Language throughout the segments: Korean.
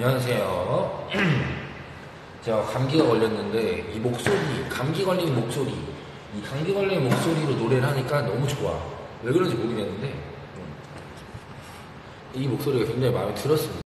안녕하세요. 제가 감기가 걸렸는데 이 목소리, 감기 걸린 목소리, 이 감기 걸린 목소리로 노래를 하니까 너무 좋아. 왜 그런지 모르겠는데 음. 이 목소리가 굉장히 마음에 들었습니다.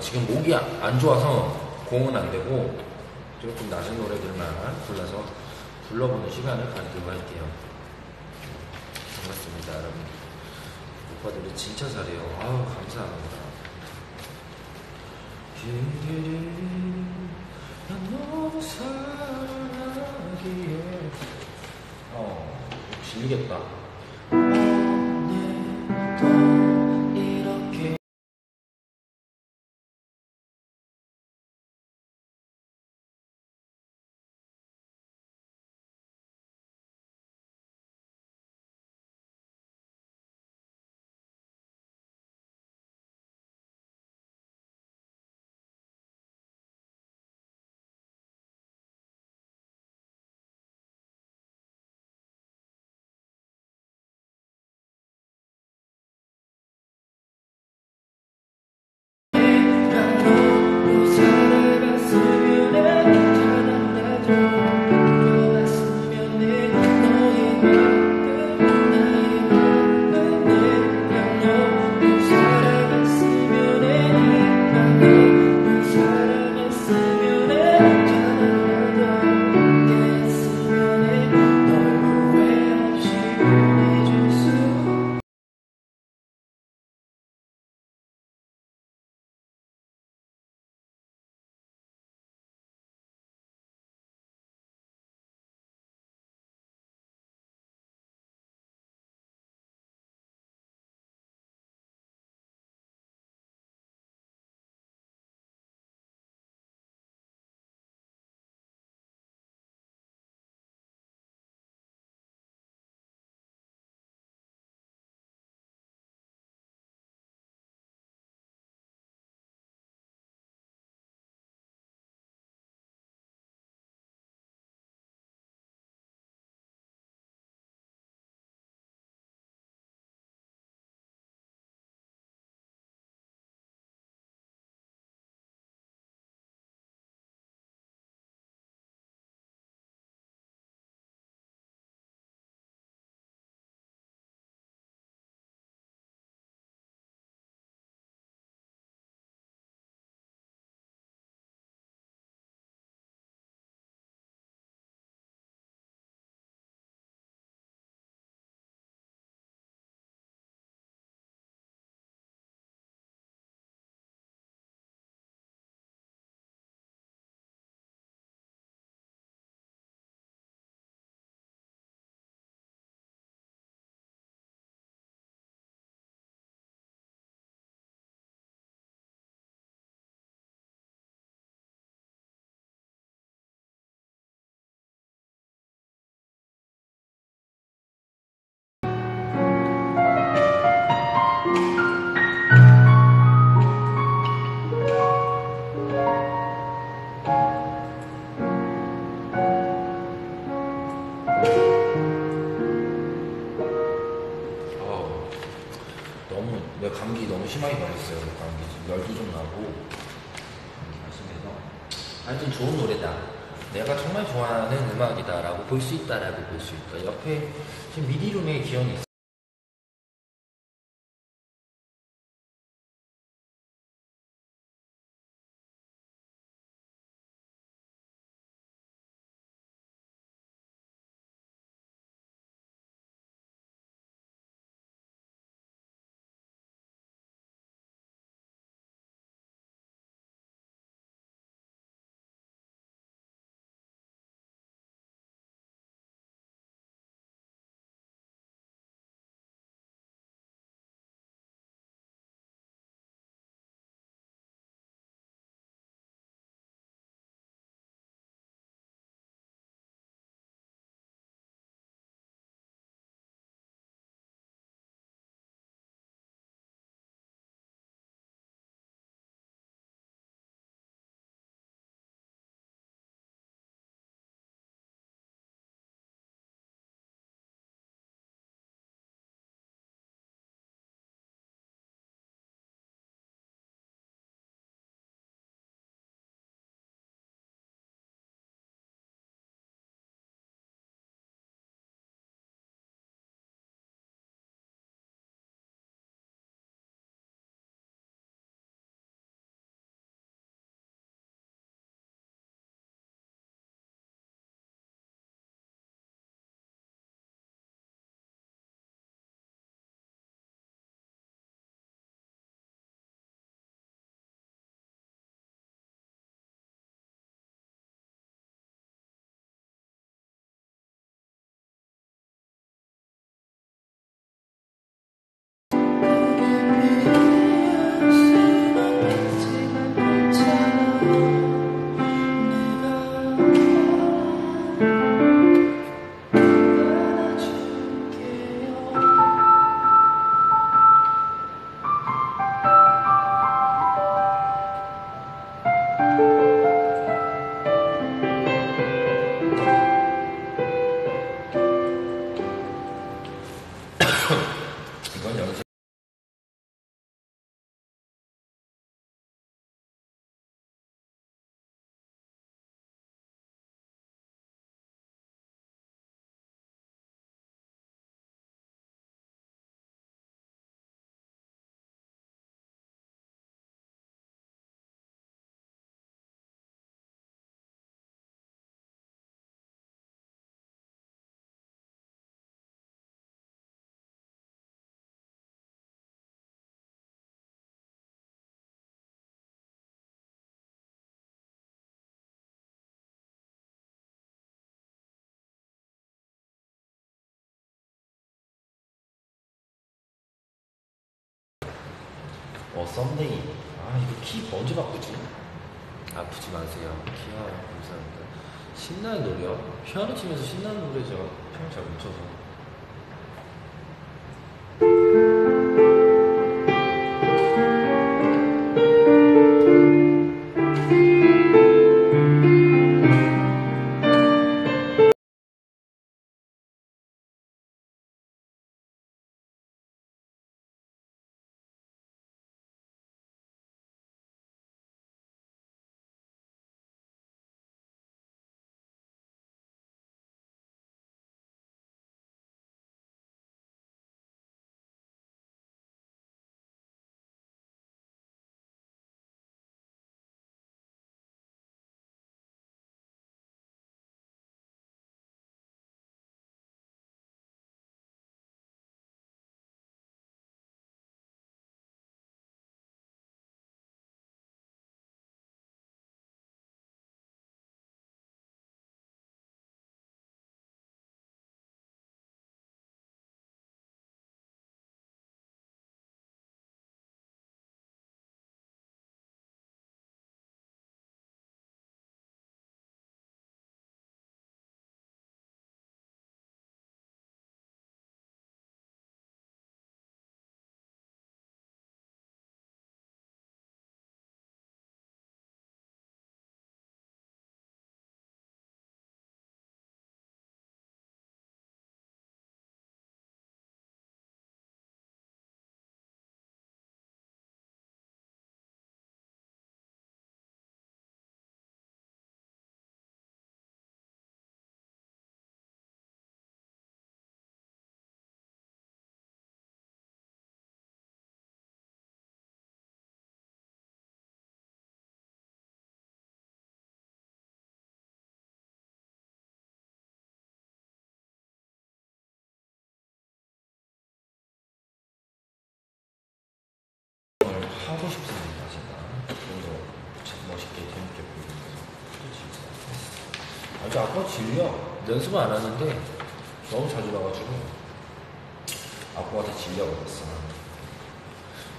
지금 목이 안, 안 좋아서 공은 안 되고 조금 낮은 노래들만 불러서 불러보는 시간을 가지도록 할게요. 반갑습니다, 여러분. 오빠들이 진짜 잘해요. 아우, 감사합니다. 난 너무 사랑하기에 어, 질리겠다. 볼 수 있다라고 볼 수 있다. 옆에 지금 미디룸에 기현이 있어. 이 어, 썸데이. 아, 이거 키 언제 바꾸지? 아프지 마세요. 키야, 감사합니다. 신나는 노래요? 피아노 치면서 신나는 노래 제가 피아노 잘못 쳐서. 아주 아까 질려. 연습 안 하는데 너무 자주 나가지고 아빠한테 질려버렸어.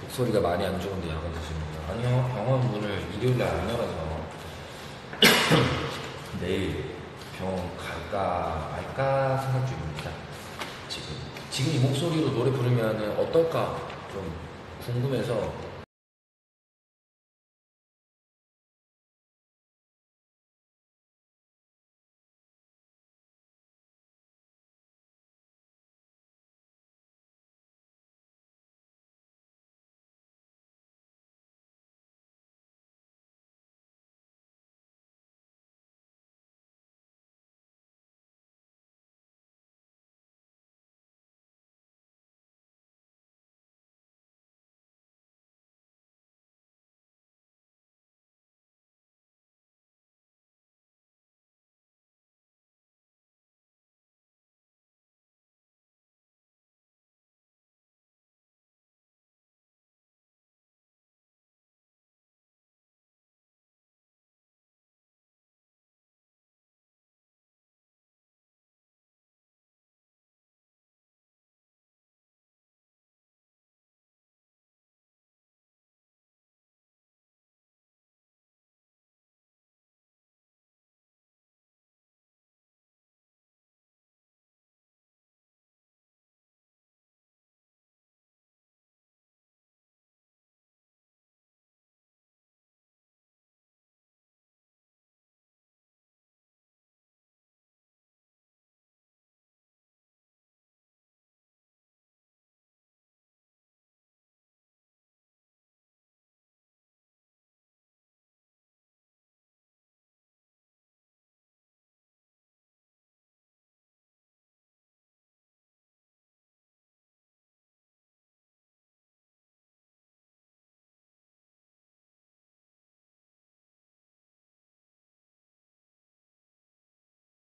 목소리가 많이 안 좋은데 약을 드시는데 아니요 병원 문을 일요일에 안 열어서 내일 병원 갈까 말까 생각 중입니다. 지금 지금 이 목소리로 노래 부르면 어떨까 좀 궁금해서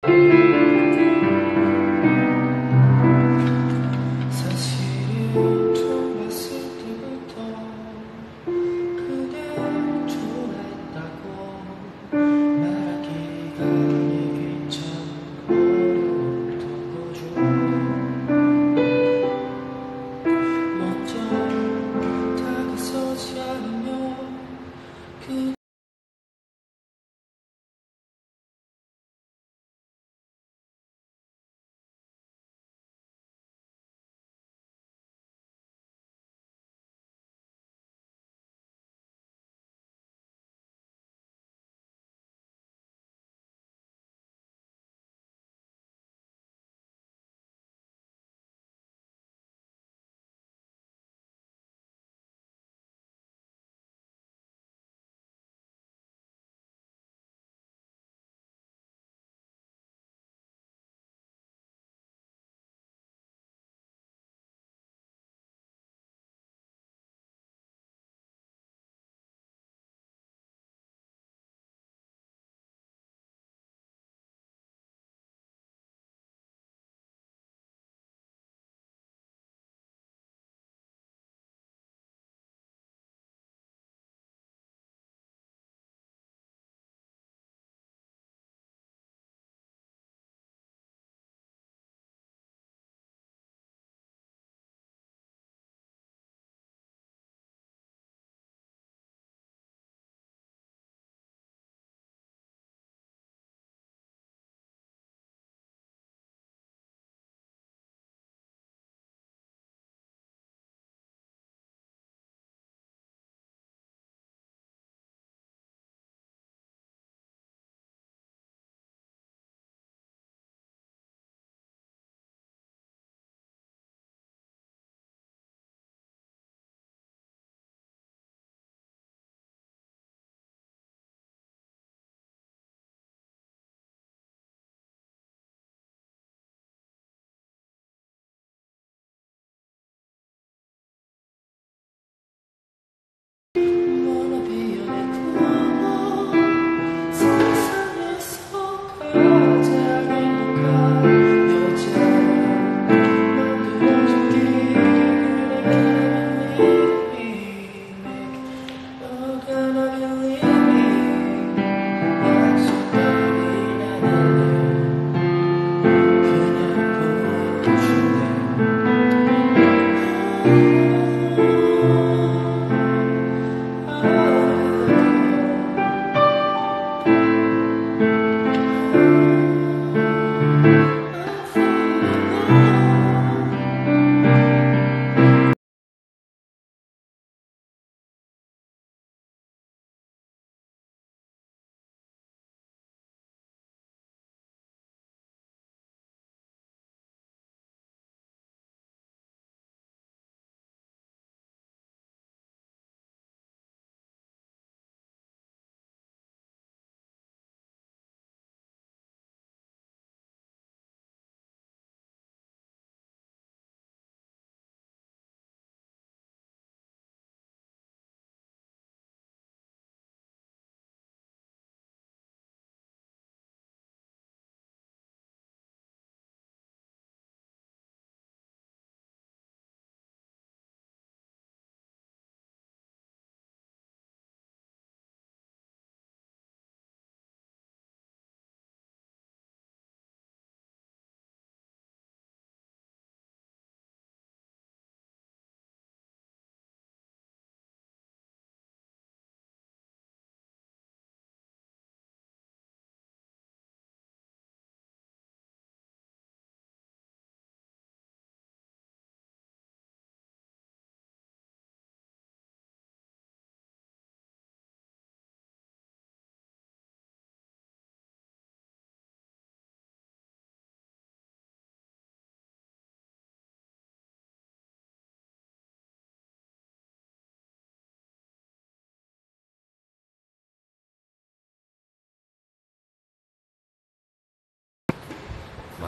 사실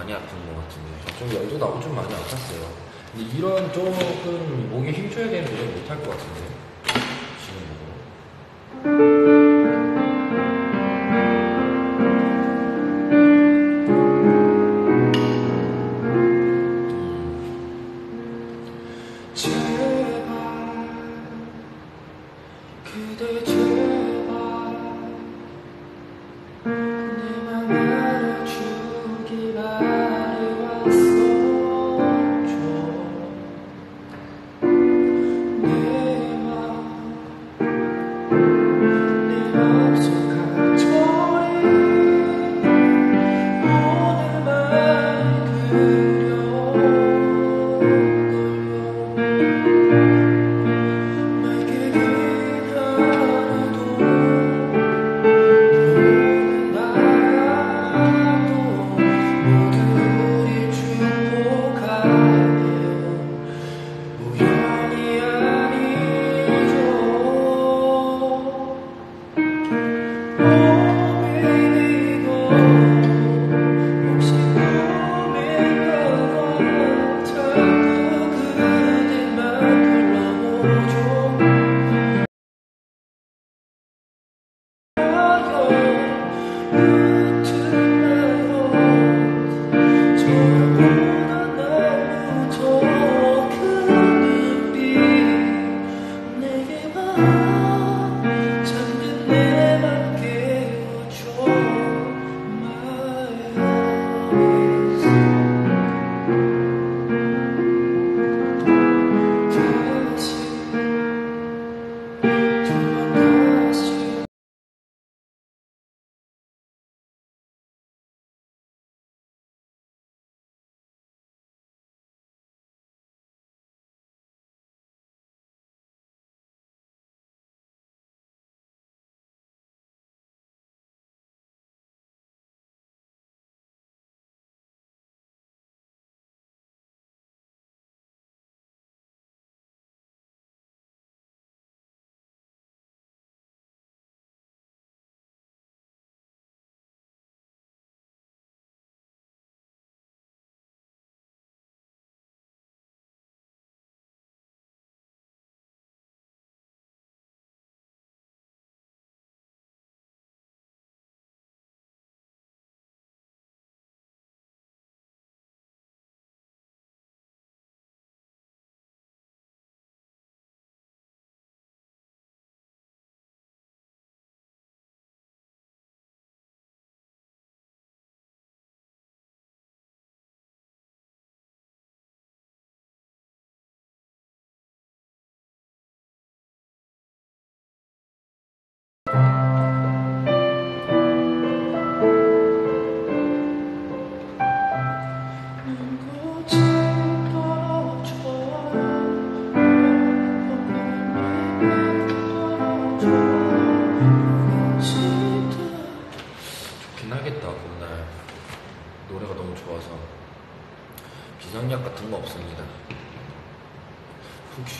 많이 아픈 것 같은데. 좀 열도 나고 좀 많이 아팠어요. 근데 이런 조금 목에 힘줘야 되는 노래 못할 것 같은데. 지금 으로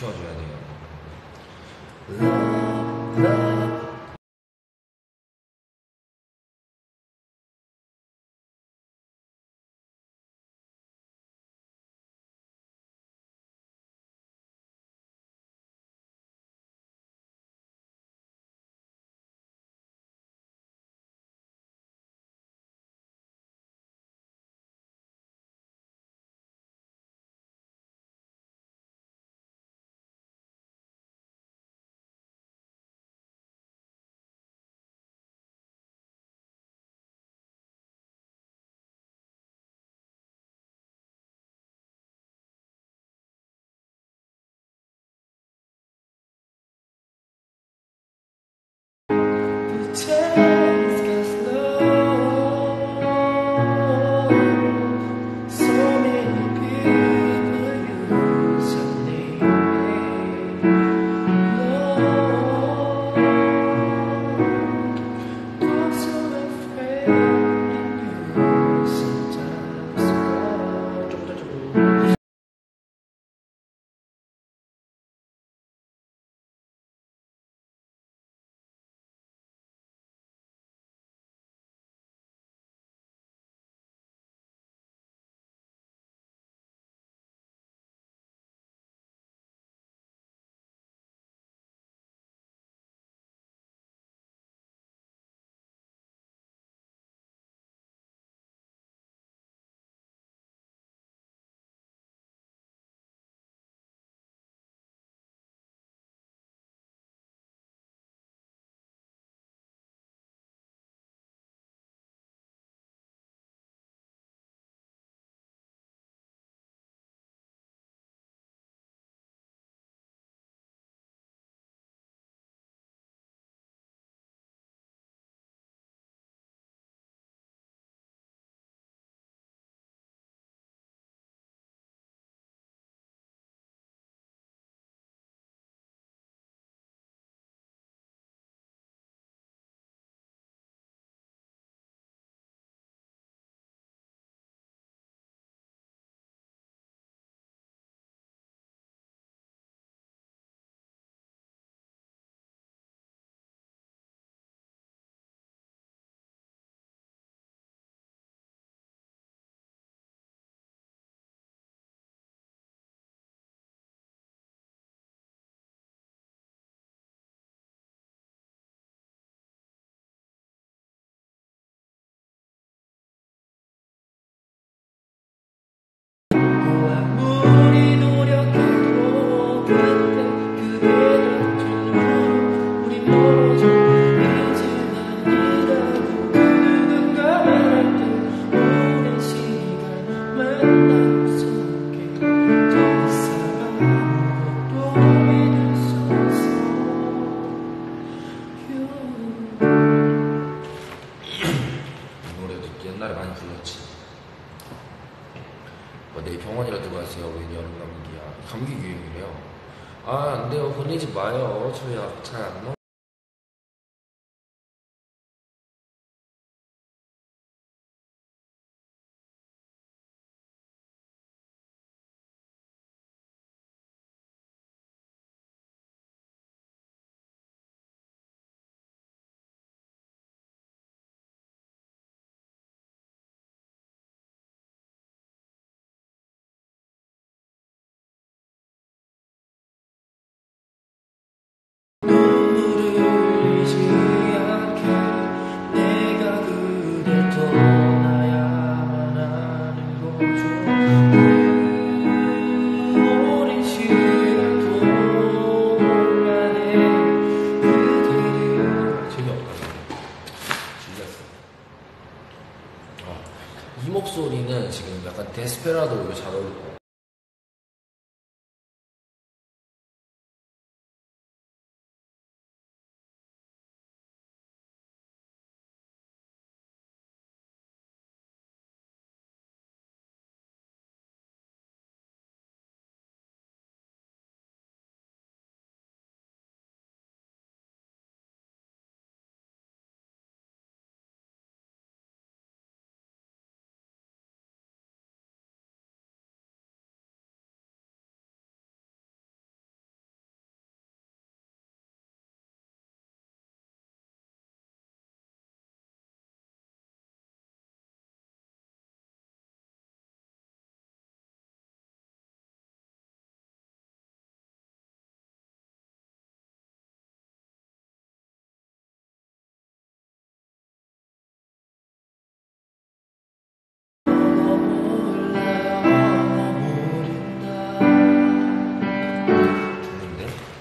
教学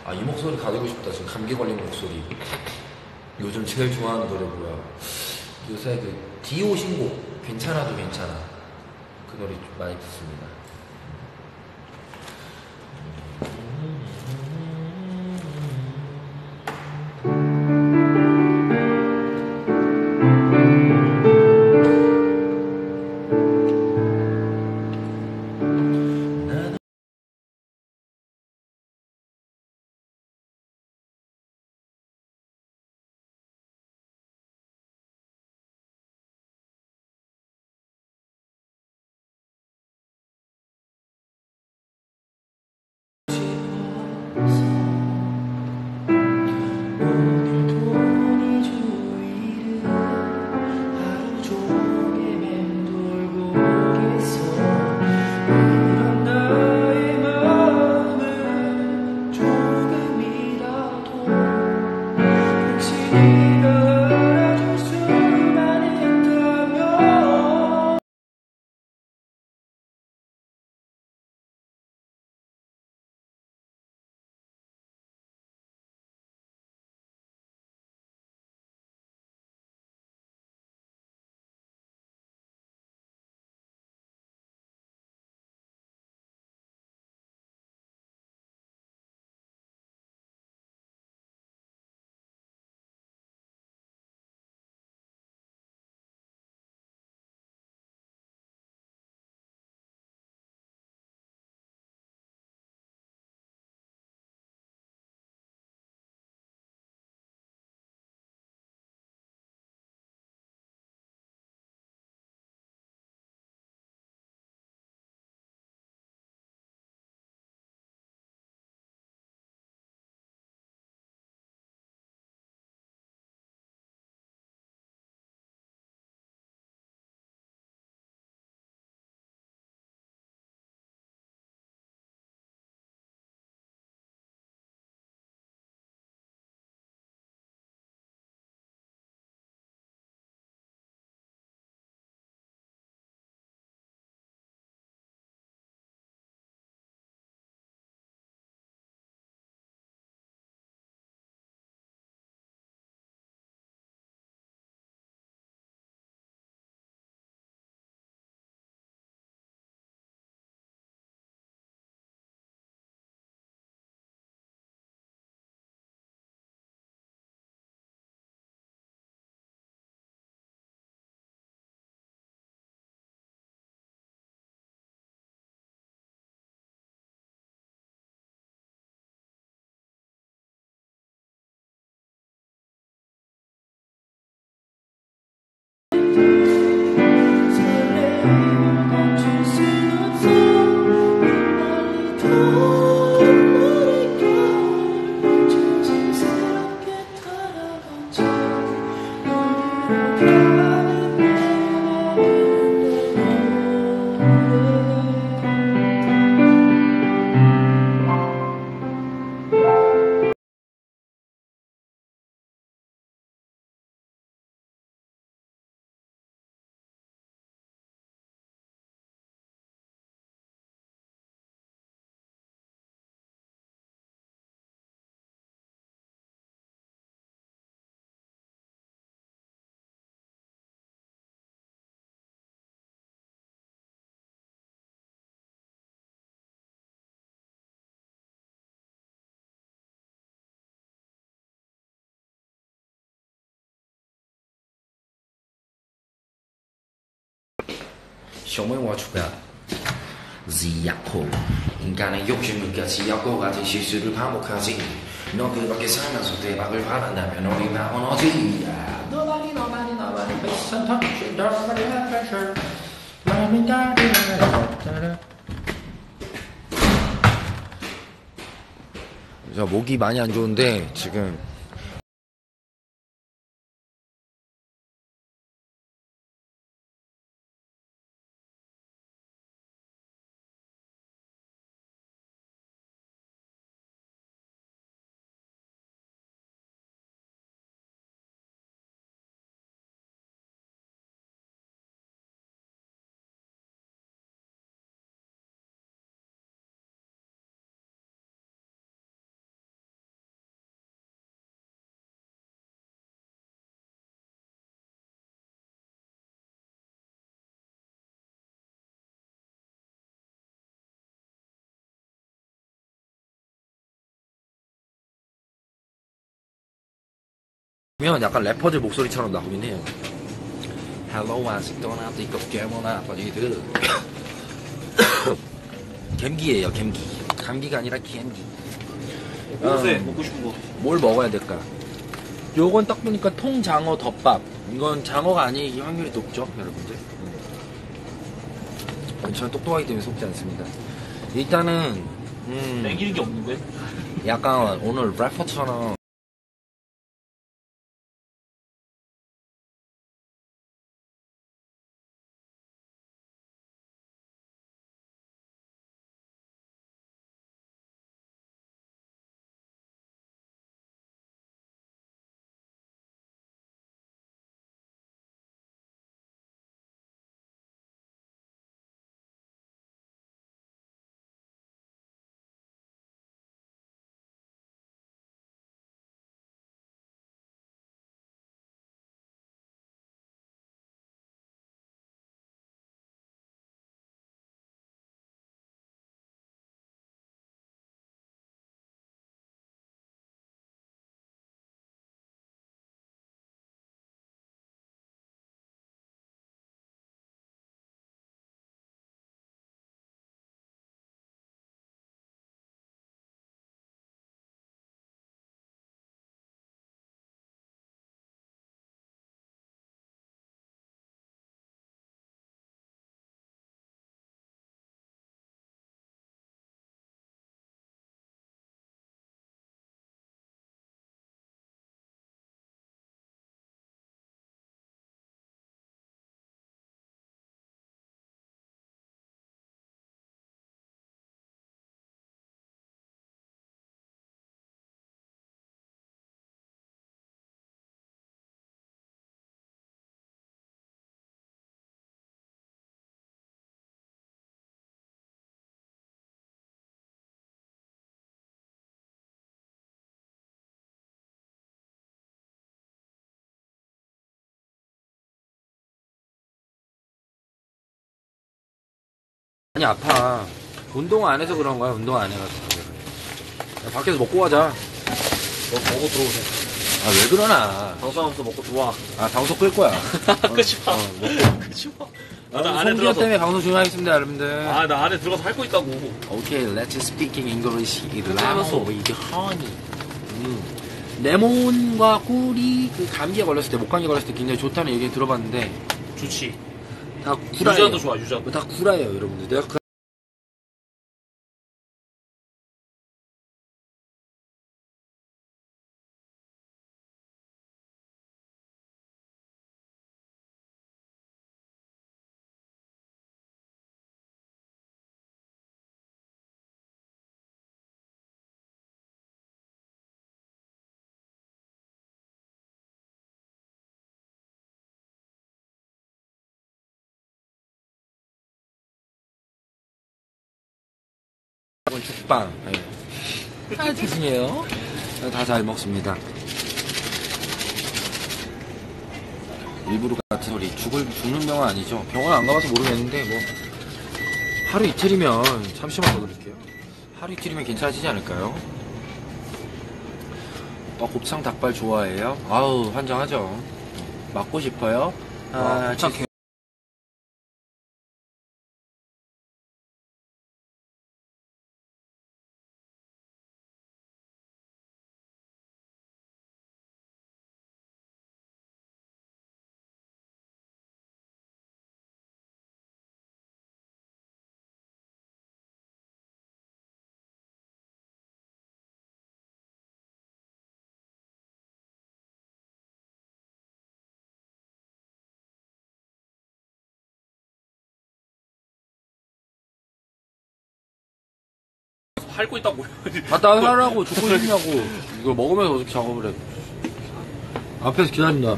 아, 이 목소리 가지고 싶다. 지금 감기 걸린 목소리. 요즘 제일 좋아하는 노래 뭐야? 요새 그 디오 신곡 괜찮아도 괜찮아. 그 노래 좀 많이 듣습니다. 인간의 욕심을 같이 약고 같은 실수를 반복하지. 너 그렇게 살면서 대박을 바란다면 우리 마음이 따르르르르르 저 목이 많이 안 좋은데 지금 면 약간 래퍼들 목소리처럼 나오긴 해요. Hello, 아직도나 이거 깨모나 빠지드. 감기예요, 감기. 감기가 아니라 감기. 요새 음, 먹고 싶은 거. 뭘 먹어야 될까? 요건 딱 보니까 통장어 덮밥. 이건 장어가 아니기 확률이 높죠, 여러분들. 음. 저는 똑똑하기 때문에 속지 않습니다. 일단은 음, 땡기는 게 없는데? 약간 오늘 래퍼처럼 많이 아파. 운동 안 해서 그런 거야. 운동 안 해가지고. 야, 밖에서 먹고 가자. 너 먹고 들어오세요. 아 왜 그러나? 방송하면서 먹고 들어와. 아 방송 끌 거야. 끄지 마. 어, 먹고. 끄지 마. 아, 아, 나 안에 들어가서. 때문에 방송 중요하겠습니다, 여러분들. 아, 나 안에 들어가서 할 거 있다고. 오케이, let's speak in English. 이라모 이게 honey. 음. 레몬과 꿀이 그 감기에 걸렸을 때, 목감기에 걸렸을 때 굉장히 좋다는 얘기 들어봤는데 좋지. 다 구라예요. 유자도 좋아, 유자도. 다 구라예요, 여러분들. 내가 이건 죽빵. 네. 아, 죄송해요. 다 잘 먹습니다. 일부러 같은 소리. 죽을, 죽는 병은 아니죠. 병원 안 가봐서 모르겠는데, 뭐. 하루 이틀이면, 잠시만 더 드릴게요. 하루 이틀이면 괜찮아지지 않을까요? 어, 곱창 닭발 좋아해요? 아우, 환장하죠. 맞고 싶어요? 아, 와, 곱 핥고 있다고. 갔다 하라고 죽고 싶냐고 이거 먹으면서 어떻게 작업을 해 앞에서 기다린다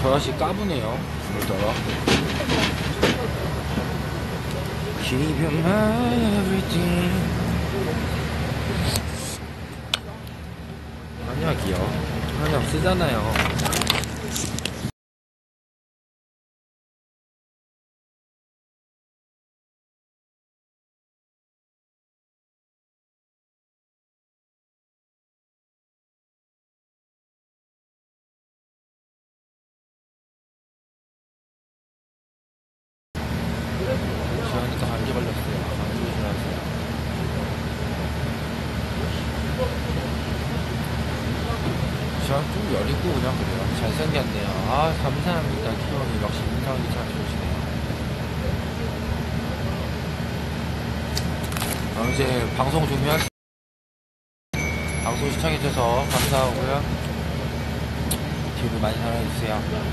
저 아저씨 까부네요 오늘따라 Keep your mind everything 한약이요. 한약 쓰잖아요. 지하니까 감기 걸렸어요. 감기 조심하세요. 저랑 좀 여리고 그냥 그래요. 잘생겼네요. 아, 감사합니다. 키형이 역시 인상이 참 좋으시네요. 아, 이제 방송 종료할 수- 방송 시청해주셔서 감사하고요. 뒤도 많이 사랑해주세요.